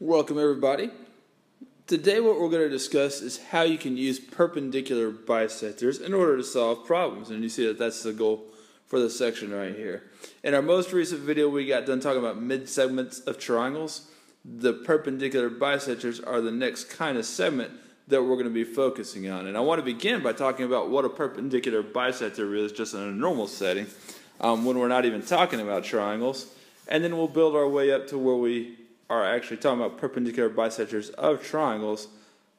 Welcome, everybody. Today, what we're going to discuss is how you can use perpendicular bisectors in order to solve problems. And you see that that's the goal for this section right here. In our most recent video, we got done talking about mid-segments of triangles. The perpendicular bisectors are the next kind of segment that we're going to be focusing on. And I want to begin by talking about what a perpendicular bisector is just in a normal setting um, when we're not even talking about triangles. And then we'll build our way up to where we are actually talking about perpendicular bisectors of triangles,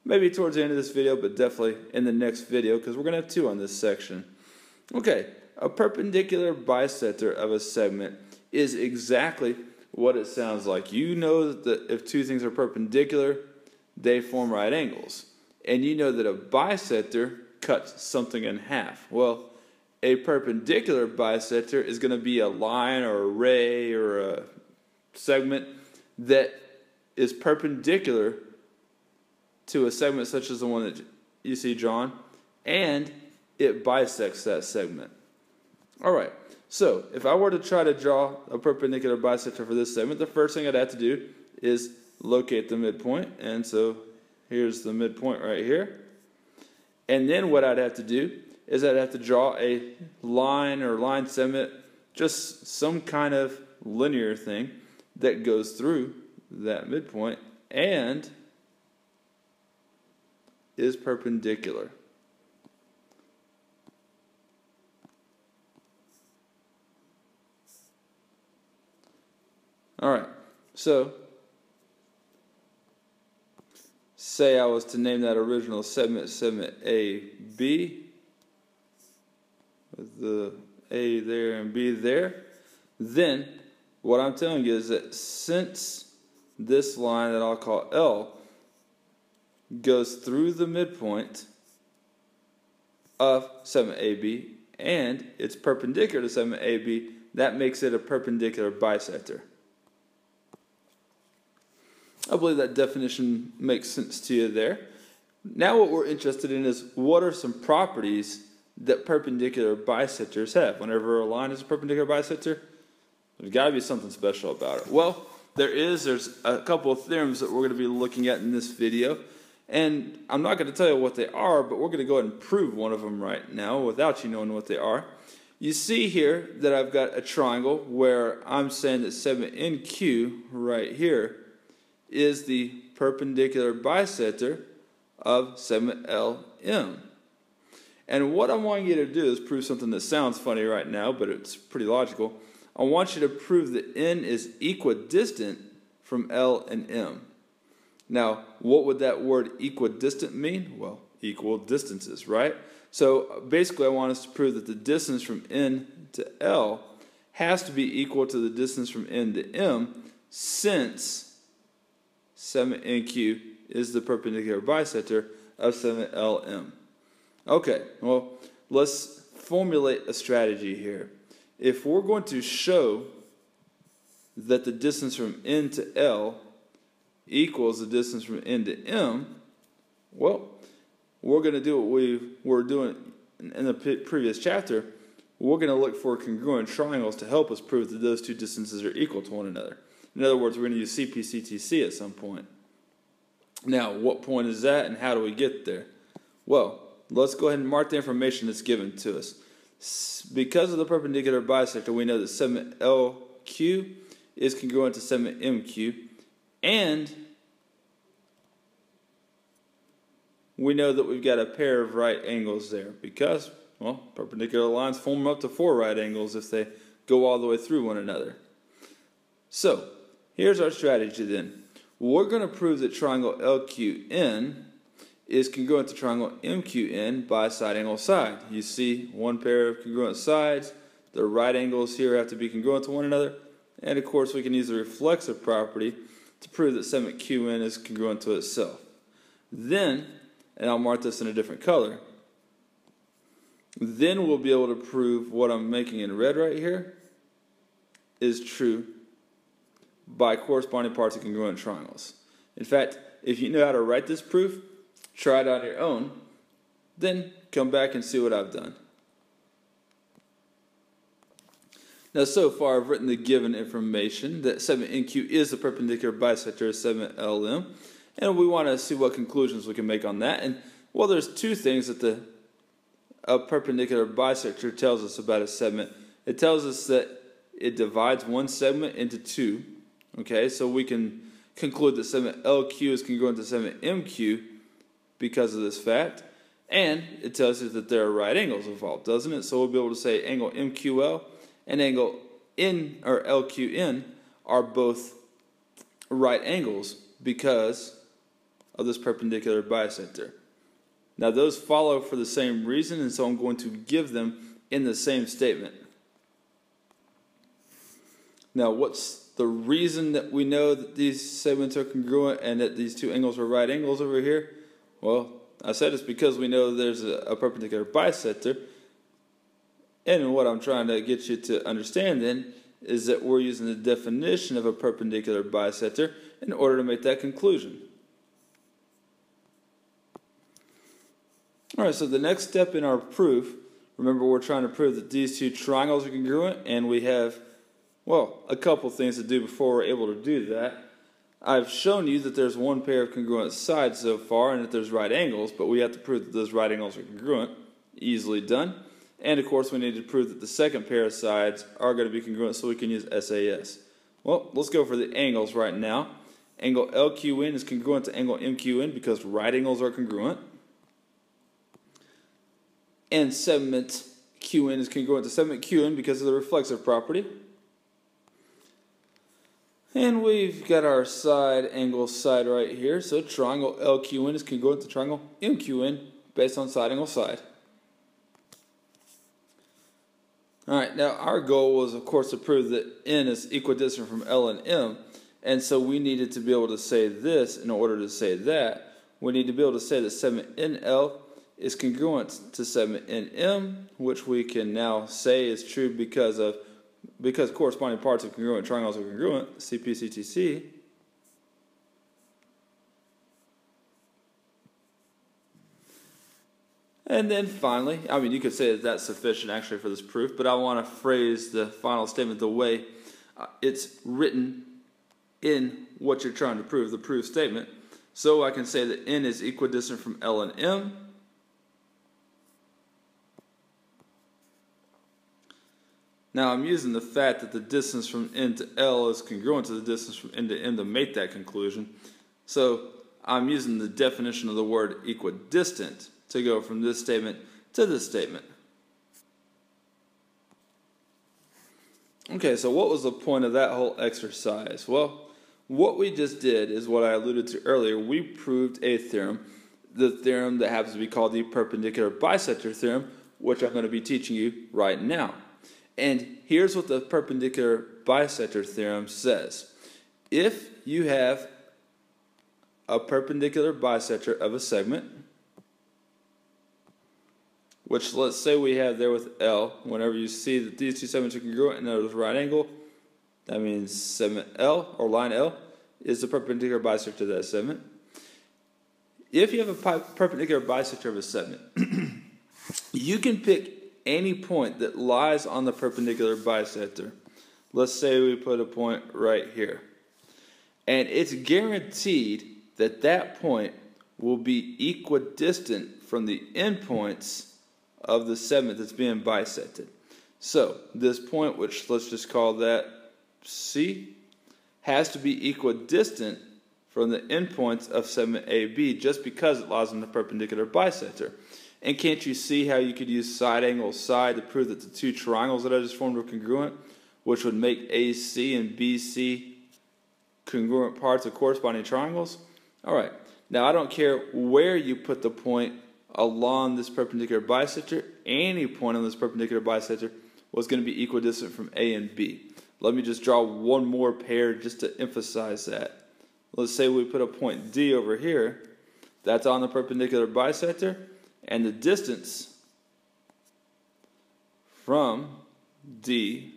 maybe towards the end of this video, but definitely in the next video because we're going to have two on this section. Okay, a perpendicular bisector of a segment is exactly what it sounds like. You know that if two things are perpendicular, they form right angles. And you know that a bisector cuts something in half. Well, a perpendicular bisector is going to be a line or a ray or a segment that is perpendicular to a segment such as the one that you see drawn, and it bisects that segment. All right, so if I were to try to draw a perpendicular bisector for this segment, the first thing I'd have to do is locate the midpoint, and so here's the midpoint right here. And then what I'd have to do is I'd have to draw a line or line segment, just some kind of linear thing that goes through that midpoint and is perpendicular. All right, so say I was to name that original segment segment AB with the A there and B there, then what I'm telling you is that since this line that I'll call L goes through the midpoint of segment AB and it's perpendicular to segment AB, that makes it a perpendicular bisector. I believe that definition makes sense to you there. Now what we're interested in is what are some properties that perpendicular bisectors have. Whenever a line is a perpendicular bisector, there's got to be something special about it. Well, there is. There's a couple of theorems that we're going to be looking at in this video. And I'm not going to tell you what they are, but we're going to go ahead and prove one of them right now without you knowing what they are. You see here that I've got a triangle where I'm saying that segment NQ right here is the perpendicular bisector of segment LM. And what I want you to do is prove something that sounds funny right now, but it's pretty logical. I want you to prove that n is equidistant from L and M. Now, what would that word equidistant mean? Well, equal distances, right? So basically, I want us to prove that the distance from n to L has to be equal to the distance from n to m since 7nq is the perpendicular bisector of 7lm. Okay, well, let's formulate a strategy here if we're going to show that the distance from n to L equals the distance from n to m, well, we're going to do what we were doing in the previous chapter. We're going to look for congruent triangles to help us prove that those two distances are equal to one another. In other words, we're going to use CPCTC at some point. Now, what point is that and how do we get there? Well, let's go ahead and mark the information that's given to us because of the perpendicular bisector, we know that segment LQ is congruent to segment MQ, and we know that we've got a pair of right angles there because, well, perpendicular lines form up to four right angles if they go all the way through one another. So, here's our strategy then. We're going to prove that triangle LQN is congruent to triangle MQN by side angle side. You see one pair of congruent sides. The right angles here have to be congruent to one another. And of course, we can use the reflexive property to prove that segment QN is congruent to itself. Then, and I'll mark this in a different color, then we'll be able to prove what I'm making in red right here is true by corresponding parts of congruent triangles. In fact, if you know how to write this proof, try it on your own, then come back and see what I've done. Now, so far, I've written the given information that segment NQ is the perpendicular bisector of segment LM, and we want to see what conclusions we can make on that. And well, there's two things that the a perpendicular bisector tells us about a segment. It tells us that it divides one segment into two. Okay, so we can conclude that segment LQ is congruent to segment MQ because of this fact. And it tells us that there are right angles involved, doesn't it? So we'll be able to say angle MQL and angle N or LQN are both right angles because of this perpendicular bisector. Now those follow for the same reason, and so I'm going to give them in the same statement. Now what's the reason that we know that these segments are congruent and that these two angles are right angles over here? Well, I said it's because we know there's a, a perpendicular bisector. And what I'm trying to get you to understand then is that we're using the definition of a perpendicular bisector in order to make that conclusion. All right, so the next step in our proof, remember we're trying to prove that these two triangles are congruent, and we have, well, a couple things to do before we're able to do that. I've shown you that there's one pair of congruent sides so far, and that there's right angles, but we have to prove that those right angles are congruent. Easily done. And of course, we need to prove that the second pair of sides are going to be congruent, so we can use SAS. Well, let's go for the angles right now. Angle LQN is congruent to angle MQN because right angles are congruent and segment QN is congruent to segment QN because of the reflexive property. And we've got our side angle side right here. So triangle LQN is congruent to triangle MQN based on side angle side. Alright, now our goal was of course to prove that N is equidistant from L and M. And so we needed to be able to say this in order to say that. We need to be able to say that segment NL is congruent to segment NM, which we can now say is true because of because corresponding parts of congruent triangles are congruent, CPCTC. And then finally, I mean, you could say that that's sufficient actually for this proof, but I want to phrase the final statement the way uh, it's written in what you're trying to prove, the proof statement. So I can say that N is equidistant from L and M, Now I'm using the fact that the distance from N to L is congruent to the distance from N to M to make that conclusion. So I'm using the definition of the word equidistant to go from this statement to this statement. Okay, so what was the point of that whole exercise? Well, what we just did is what I alluded to earlier. We proved a theorem, the theorem that happens to be called the perpendicular bisector theorem, which I'm going to be teaching you right now. And here's what the perpendicular bisector theorem says. If you have a perpendicular bisector of a segment, which let's say we have there with L, whenever you see that these two segments are congruent and there's a right angle, that means segment L or line L is the perpendicular bisector to that segment. If you have a perpendicular bisector of a segment, you can pick any point that lies on the perpendicular bisector. Let's say we put a point right here. And it's guaranteed that that point will be equidistant from the endpoints of the segment that's being bisected. So this point, which let's just call that C, has to be equidistant from the endpoints of segment AB just because it lies on the perpendicular bisector. And can't you see how you could use side angle side to prove that the two triangles that I just formed were congruent, which would make AC and BC congruent parts of corresponding triangles? All right. Now, I don't care where you put the point along this perpendicular bisector. Any point on this perpendicular bisector was going to be equidistant from A and B. Let me just draw one more pair just to emphasize that. Let's say we put a point D over here. That's on the perpendicular bisector and the distance from D,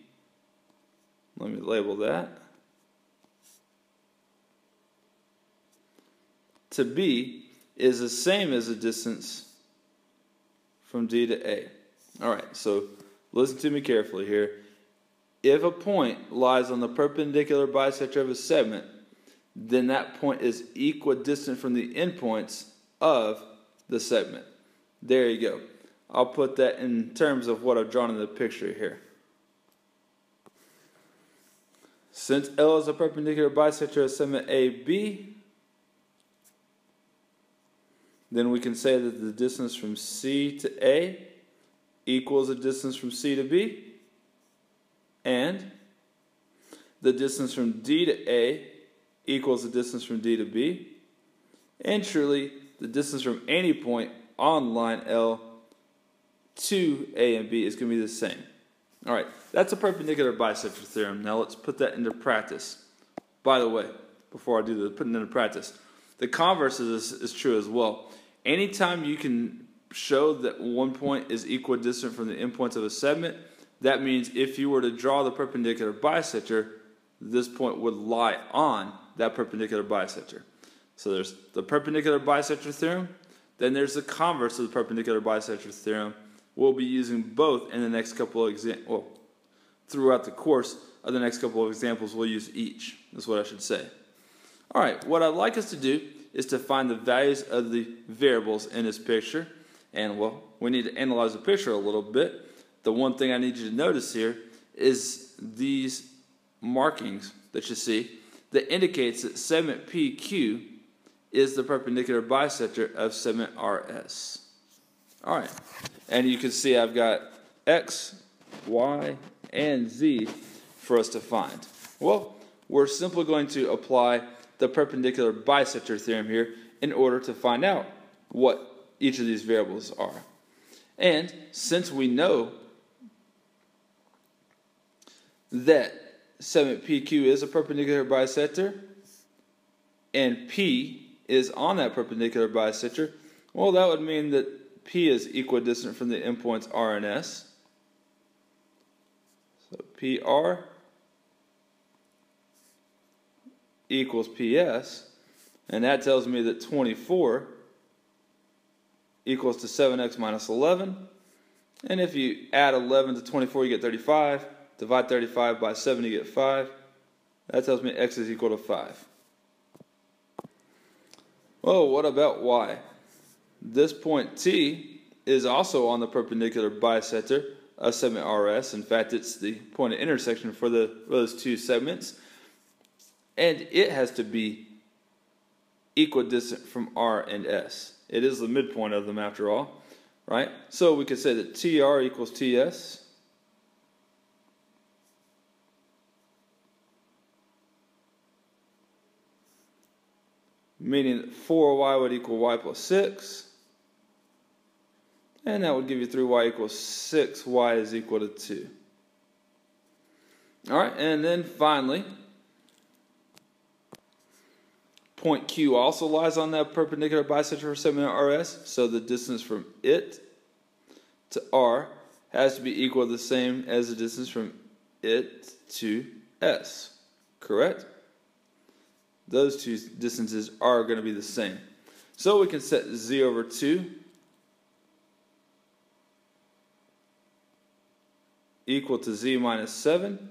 let me label that, to B is the same as the distance from D to A. All right, so listen to me carefully here. if a point lies on the perpendicular bisector of a segment, then that point is equidistant from the endpoints of the segment. There you go. I'll put that in terms of what I've drawn in the picture here. Since L is a perpendicular bisector of segment AB, then we can say that the distance from C to A equals the distance from C to B, and the distance from D to A equals the distance from D to B, and truly, the distance from any point on line L to A and B is going to be the same. All right, that's a perpendicular bisector theorem. Now let's put that into practice. By the way, before I do the putting into practice, the converse is, is true as well. Anytime you can show that one point is equidistant from the endpoints of a segment, that means if you were to draw the perpendicular bisector, this point would lie on that perpendicular bisector. So there's the perpendicular bisector theorem, then there's the converse of the perpendicular bisector theorem. We'll be using both in the next couple of examples. Well, throughout the course of the next couple of examples, we'll use each. That's what I should say. All right, what I'd like us to do is to find the values of the variables in this picture. And well, we need to analyze the picture a little bit. The one thing I need you to notice here is these markings that you see that indicates that segment PQ is the perpendicular bisector of segment RS. All right, and you can see I've got X, Y, and Z for us to find. Well, we're simply going to apply the perpendicular bisector theorem here in order to find out what each of these variables are. And since we know that segment PQ is a perpendicular bisector and P is on that perpendicular bisector, well, that would mean that P is equidistant from the endpoints R and S. So PR equals PS, and that tells me that 24 equals to 7x minus 11. And if you add 11 to 24, you get 35. Divide 35 by 7, you get 5. That tells me x is equal to 5. Well, what about y? This point T is also on the perpendicular bisector of segment RS. In fact, it's the point of intersection for the, those two segments. And it has to be equidistant from R and S. It is the midpoint of them after all, right? So we could say that TR equals TS. Meaning that 4y would equal y plus 6. And that would give you 3y equals 6. y is equal to 2. All right, and then finally, point Q also lies on that perpendicular bisector for segment RS, so the distance from it to R has to be equal to the same as the distance from it to S, correct? Those two distances are going to be the same. So we can set z over 2 equal to z minus 7.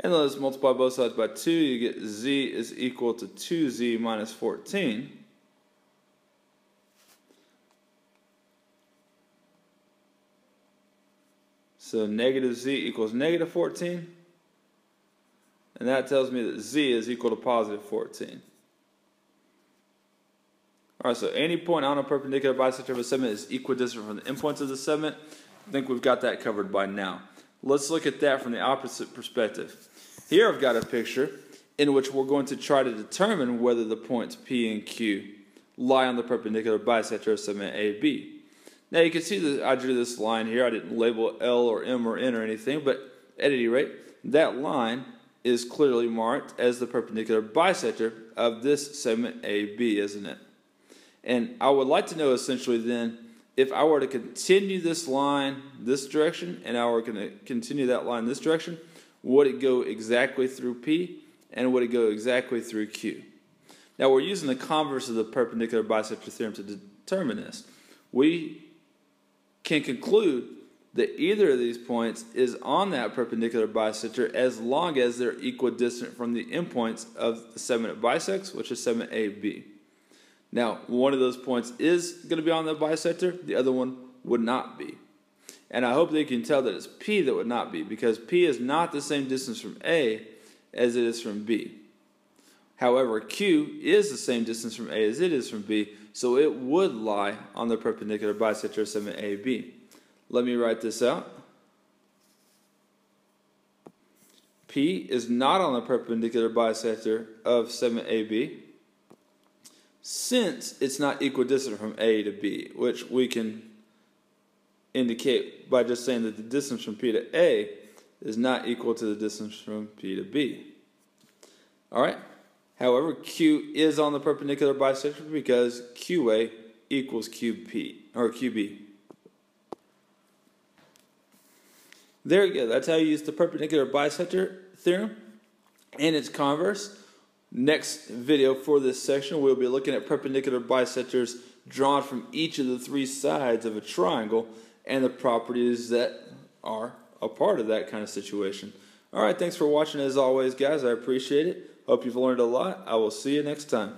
And let's multiply both sides by 2. You get z is equal to 2z minus 14. So negative z equals negative 14. And that tells me that z is equal to positive 14. All right, so any point on a perpendicular bisector of a segment is equidistant from the endpoints of the segment. I think we've got that covered by now. Let's look at that from the opposite perspective. Here I've got a picture in which we're going to try to determine whether the points P and Q lie on the perpendicular bisector of segment AB. Now you can see that I drew this line here. I didn't label L or M or N or anything, but at any rate, that line is clearly marked as the perpendicular bisector of this segment AB, isn't it? And I would like to know essentially then, if I were to continue this line this direction and I were going to continue that line this direction, would it go exactly through P and would it go exactly through Q? Now we're using the converse of the perpendicular bisector theorem to determine this. We can conclude that either of these points is on that perpendicular bisector as long as they're equidistant from the endpoints of the segment bisects, which is segment AB. Now, one of those points is going to be on the bisector, the other one would not be. And I hope that you can tell that it's P that would not be, because P is not the same distance from A as it is from B. However, Q is the same distance from A as it is from B, so it would lie on the perpendicular bisector of segment AB. Let me write this out. P is not on the perpendicular bisector of segment AB since it's not equidistant from A to B, which we can indicate by just saying that the distance from P to A is not equal to the distance from P to B. All right. However, Q is on the perpendicular bisector because QA equals QP or QB. There you go. That's how you use the perpendicular bisector theorem and its converse. Next video for this section, we'll be looking at perpendicular bisectors drawn from each of the three sides of a triangle and the properties that are a part of that kind of situation. All right, thanks for watching as always, guys. I appreciate it. Hope you've learned a lot. I will see you next time.